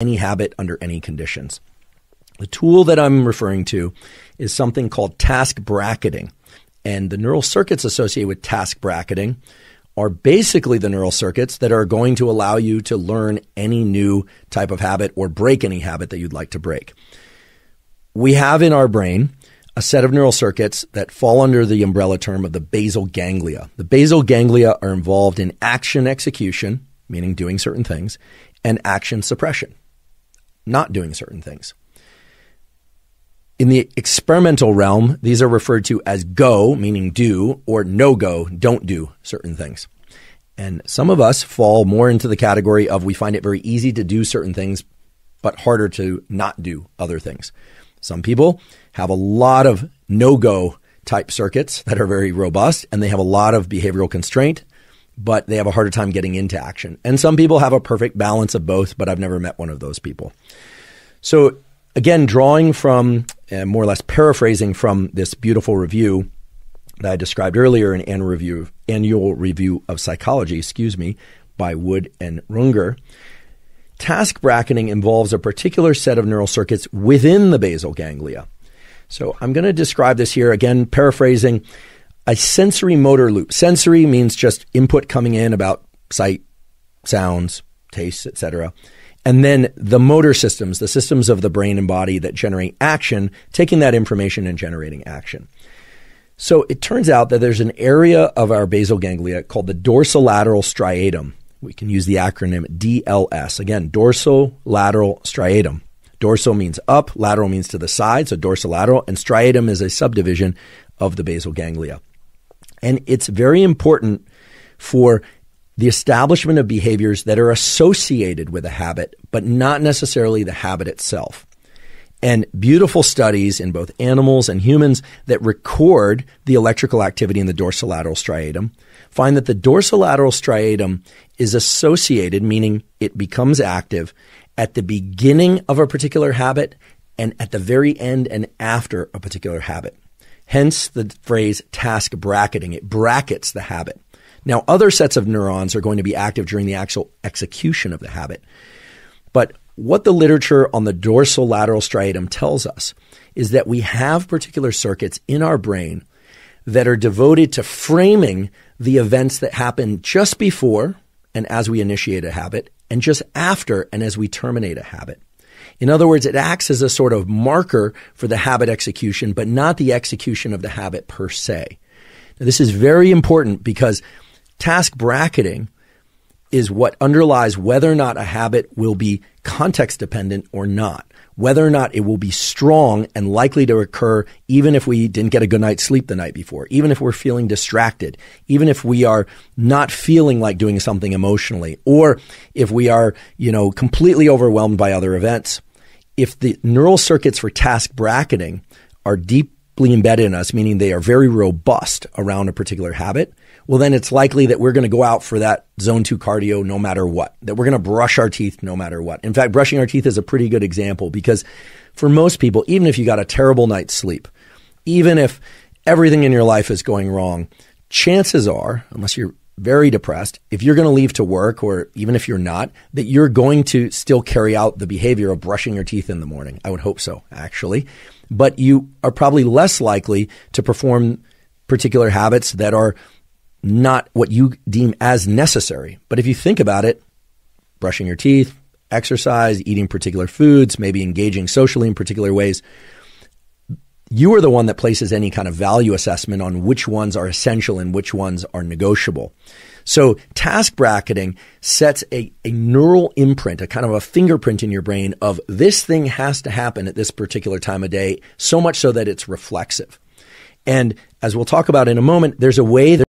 any habit under any conditions. The tool that I'm referring to is something called task bracketing. And the neural circuits associated with task bracketing are basically the neural circuits that are going to allow you to learn any new type of habit or break any habit that you'd like to break. We have in our brain a set of neural circuits that fall under the umbrella term of the basal ganglia. The basal ganglia are involved in action execution, meaning doing certain things, and action suppression, not doing certain things. In the experimental realm, these are referred to as go, meaning do, or no go, don't do certain things. And some of us fall more into the category of we find it very easy to do certain things, but harder to not do other things. Some people have a lot of no go type circuits that are very robust, and they have a lot of behavioral constraint, but they have a harder time getting into action. And some people have a perfect balance of both, but I've never met one of those people. So again, drawing from, uh, more or less paraphrasing from this beautiful review that I described earlier in annual review, annual review of psychology, excuse me, by Wood and Runger. Task bracketing involves a particular set of neural circuits within the basal ganglia. So I'm going to describe this here again, paraphrasing a sensory motor loop. Sensory means just input coming in about sight, sounds, tastes, etc and then the motor systems, the systems of the brain and body that generate action, taking that information and generating action. So it turns out that there's an area of our basal ganglia called the dorsolateral striatum. We can use the acronym DLS. Again, dorsolateral striatum. Dorsal means up, lateral means to the side, so dorsolateral, and striatum is a subdivision of the basal ganglia. And it's very important for the establishment of behaviors that are associated with a habit, but not necessarily the habit itself. And beautiful studies in both animals and humans that record the electrical activity in the dorsolateral striatum find that the dorsolateral striatum is associated, meaning it becomes active at the beginning of a particular habit and at the very end and after a particular habit. Hence the phrase task bracketing. It brackets the habit. Now, other sets of neurons are going to be active during the actual execution of the habit. But what the literature on the dorsal lateral striatum tells us is that we have particular circuits in our brain that are devoted to framing the events that happen just before and as we initiate a habit, and just after and as we terminate a habit. In other words, it acts as a sort of marker for the habit execution, but not the execution of the habit per se. Now, this is very important because Task bracketing is what underlies whether or not a habit will be context dependent or not, whether or not it will be strong and likely to occur even if we didn't get a good night's sleep the night before, even if we're feeling distracted, even if we are not feeling like doing something emotionally, or if we are, you know, completely overwhelmed by other events. If the neural circuits for task bracketing are deeply embedded in us, meaning they are very robust around a particular habit, well, then it's likely that we're going to go out for that zone two cardio no matter what, that we're going to brush our teeth no matter what. In fact, brushing our teeth is a pretty good example because for most people, even if you got a terrible night's sleep, even if everything in your life is going wrong, chances are, unless you're very depressed, if you're going to leave to work or even if you're not, that you're going to still carry out the behavior of brushing your teeth in the morning. I would hope so, actually. But you are probably less likely to perform particular habits that are not what you deem as necessary. But if you think about it, brushing your teeth, exercise, eating particular foods, maybe engaging socially in particular ways, you are the one that places any kind of value assessment on which ones are essential and which ones are negotiable. So task bracketing sets a, a neural imprint, a kind of a fingerprint in your brain of this thing has to happen at this particular time of day, so much so that it's reflexive. And as we'll talk about in a moment, there's a way